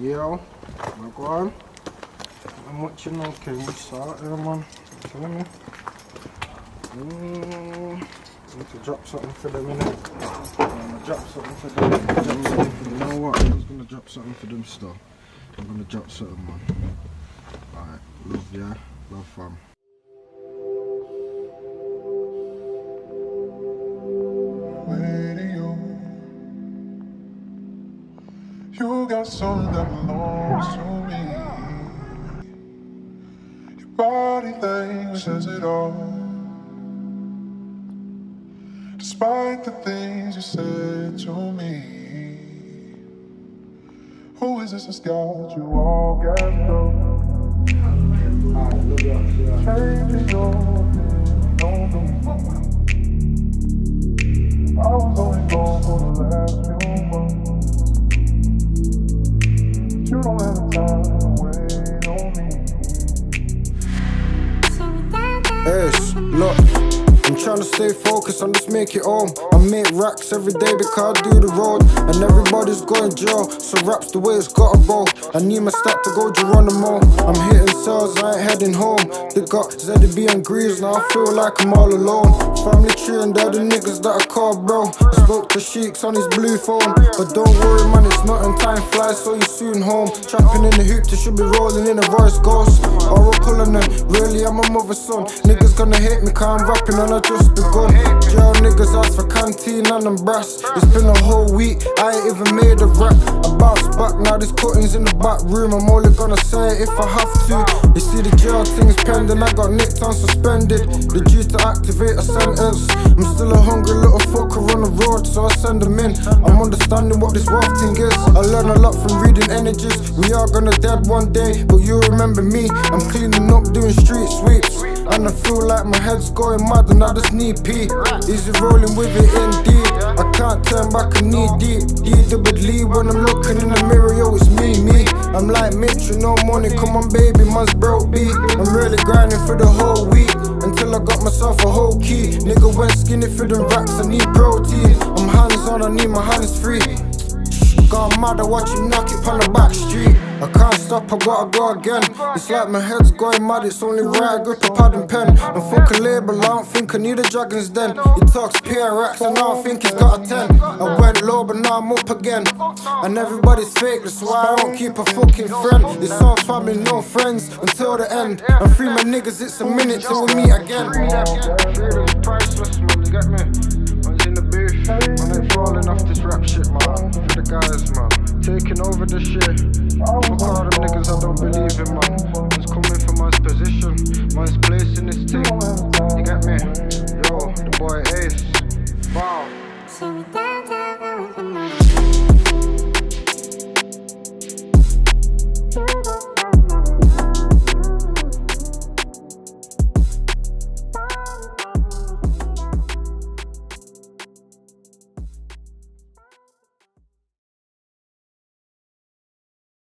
Yo, now go on. I'm watching okay, we saw it, man. Telling me. Mm, need to drop something for them, innit? I'm gonna drop something for them. Drop. You know what? I was gonna drop something for them still. I'm gonna drop something, man. Alright, love, yeah? Love, fam. Got something that belongs to me. Your body language says it all. Despite the things you said to me. Who is this that's got you all gassed up? On me. Ace, look, I'm trying to stay focused and just make it home. I make racks every day because I do the road, and everybody's going jail. So raps the way it's gotta go. I need my stat to go Geronimo. I'm hitting cells, I ain't heading home. They got ZDB and Greaves, now I feel like I'm all alone. Family tree and they're the niggas that I call bro. Spoke to Sheiks on his blue phone, but don't worry, man, it's not in time flies, so you soon home. Trapping in the hoop, they should be rolling in a Royce Ghost. Oracle and then, really, I'm a mother's son. Niggas gonna hate me, cause I'm rapping and Just begun. Jail niggas ask for canteen and them brass. It's been a whole week, I ain't even made a rap. Back, now this cuttings in the back room. I'm only gonna say it if I have to. You see the jail things pending, I got nicked on suspended. The due to activate a sentence. I'm still a hungry little fucker on the road, so I send them in. I'm understanding what this wealth thing is. I learn a lot from reading energies. We are gonna dead one day, but you remember me. I'm cleaning up, doing street sweeps. And I feel like my head's going mad and I just need pee. Easy rolling with it indeed. Back and knee deep. D-double-E when I'm looking in the mirror, yo, it's me, me. I'm like Mitch, no money, come on, baby, man's broke beat. I'm really grinding for the whole week until I got myself a whole key. Nigga went skinny for them racks, I need protein. I'm hands on, I need my hands free. Gone mad, I watch you knock it on the back street. I I gotta go again. It's like my head's going mad, it's only right I grip a pad and pen. And fuck a label, I don't think I need a dragon's den. He talks PRX, and I think he's got a 10. I went low, but now I'm up again. And everybody's fake, that's why I don't keep a fucking friend. It's all family, no friends until the end. And free my niggas, it's a minute till we meet again. Falling off this rap shit, man. For the guys, man. Taking over the shit moving man. Who's coming from position. Man's place in this thing. You get me? Yo, the boy Ace Wow.